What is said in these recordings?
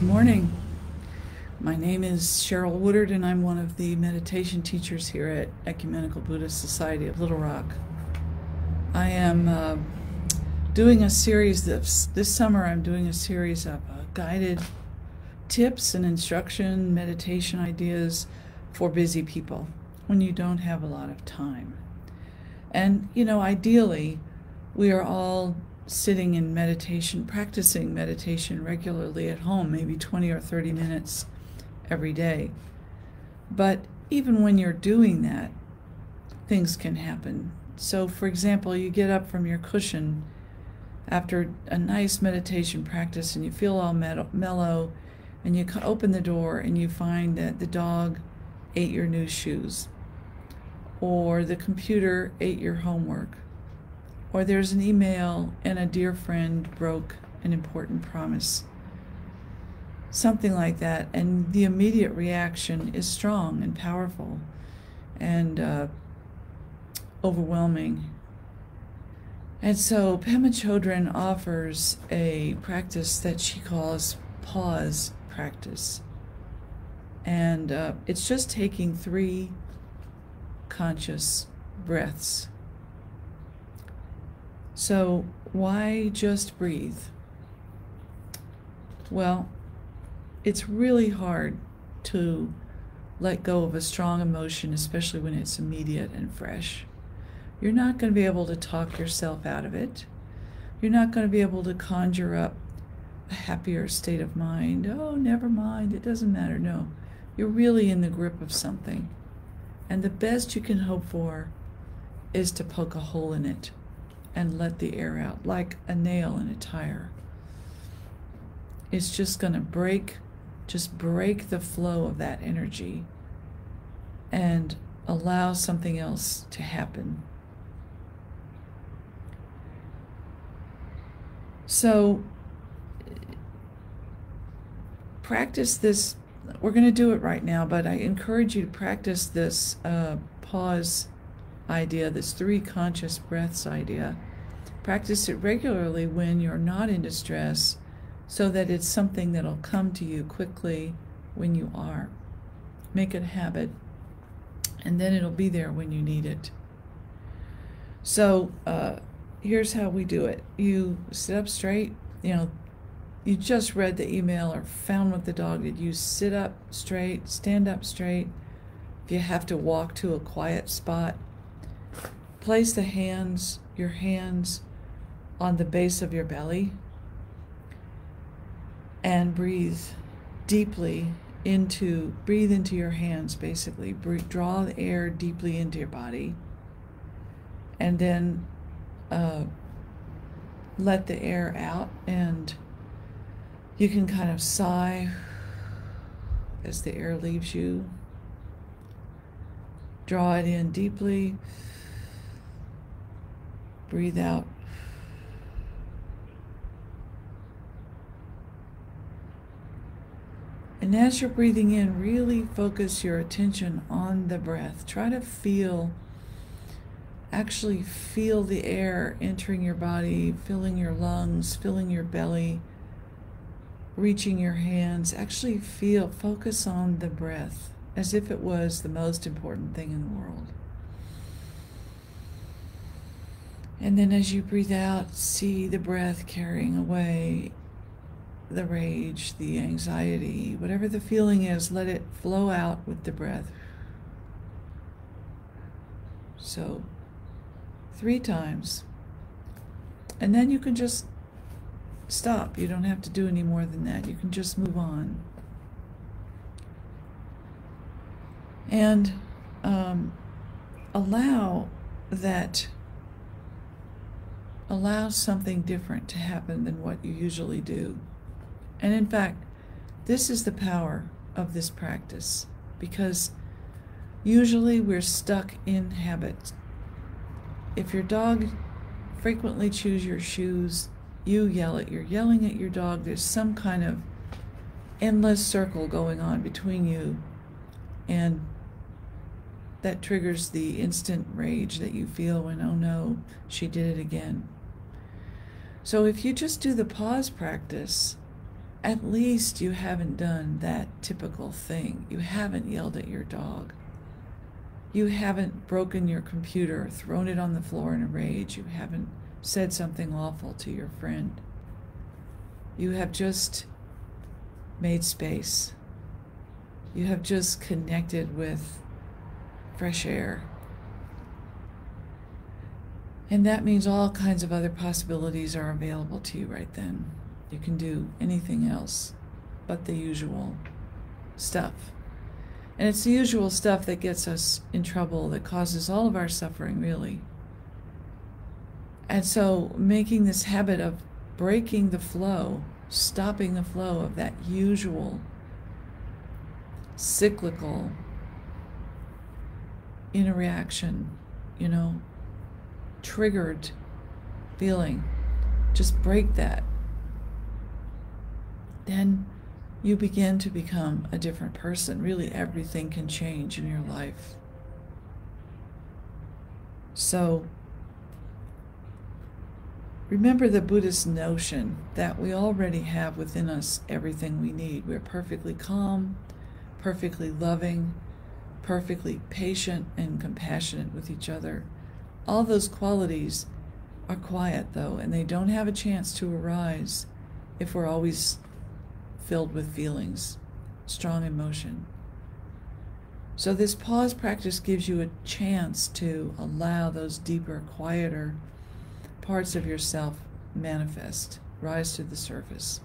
Good morning. My name is Cheryl Woodard, and I'm one of the meditation teachers here at Ecumenical Buddhist Society of Little Rock. I am uh, doing a series this this summer. I'm doing a series of uh, guided tips and instruction, meditation ideas for busy people when you don't have a lot of time. And you know, ideally, we are all sitting in meditation, practicing meditation regularly at home, maybe 20 or 30 minutes every day. But even when you're doing that, things can happen. So, for example, you get up from your cushion after a nice meditation practice and you feel all mellow, and you open the door and you find that the dog ate your new shoes, or the computer ate your homework, or there's an email and a dear friend broke an important promise. Something like that. And the immediate reaction is strong and powerful and uh, overwhelming. And so Pema Chodron offers a practice that she calls pause practice. And uh, it's just taking three conscious breaths so, why just breathe? Well, it's really hard to let go of a strong emotion, especially when it's immediate and fresh. You're not going to be able to talk yourself out of it. You're not going to be able to conjure up a happier state of mind. Oh, never mind, it doesn't matter. No, you're really in the grip of something. And the best you can hope for is to poke a hole in it and let the air out like a nail in a tire. It's just going to break, just break the flow of that energy and allow something else to happen. So, practice this. We're going to do it right now, but I encourage you to practice this uh, pause idea, this three conscious breaths idea. Practice it regularly when you're not in distress so that it's something that'll come to you quickly when you are. Make it a habit, and then it'll be there when you need it. So, uh, here's how we do it you sit up straight, you know, you just read the email or found what the dog did. You sit up straight, stand up straight. If you have to walk to a quiet spot, Place the hands, your hands on the base of your belly and breathe deeply into breathe into your hands basically. Breathe, draw the air deeply into your body and then uh, let the air out and you can kind of sigh as the air leaves you. Draw it in deeply Breathe out. And as you're breathing in, really focus your attention on the breath. Try to feel, actually feel the air entering your body, filling your lungs, filling your belly, reaching your hands. Actually feel, focus on the breath as if it was the most important thing in the world. And then as you breathe out, see the breath carrying away the rage, the anxiety, whatever the feeling is, let it flow out with the breath. So, three times. And then you can just stop. You don't have to do any more than that. You can just move on. And um, allow that allow something different to happen than what you usually do. And in fact, this is the power of this practice because usually we're stuck in habits. If your dog frequently chews your shoes, you yell at you're yelling at your dog, there's some kind of endless circle going on between you and that triggers the instant rage that you feel when oh no she did it again so if you just do the pause practice at least you haven't done that typical thing. You haven't yelled at your dog. You haven't broken your computer, thrown it on the floor in a rage. You haven't said something awful to your friend. You have just made space. You have just connected with fresh air. And that means all kinds of other possibilities are available to you right then. You can do anything else but the usual stuff. And it's the usual stuff that gets us in trouble, that causes all of our suffering, really. And so, making this habit of breaking the flow, stopping the flow of that usual cyclical inner reaction, you know, triggered feeling, just break that. Then you begin to become a different person. Really, everything can change in your life. So, remember the Buddhist notion that we already have within us everything we need. We're perfectly calm, perfectly loving, perfectly patient, and compassionate with each other. All those qualities are quiet, though, and they don't have a chance to arise if we're always filled with feelings, strong emotion. So, this pause practice gives you a chance to allow those deeper, quieter parts of yourself manifest, rise to the surface.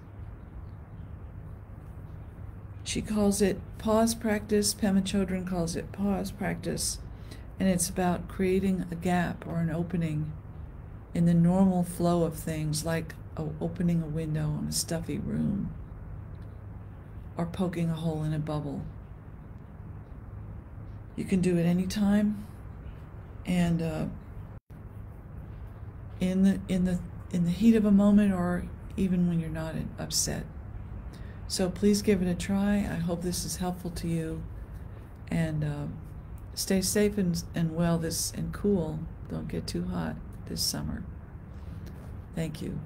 She calls it pause practice. Pema Chodron calls it pause practice. And it's about creating a gap or an opening in the normal flow of things, like opening a window in a stuffy room or poking a hole in a bubble. You can do it anytime, and uh, in the in the in the heat of a moment, or even when you're not upset. So please give it a try. I hope this is helpful to you, and uh, stay safe and, and well this and cool. Don't get too hot this summer. Thank you.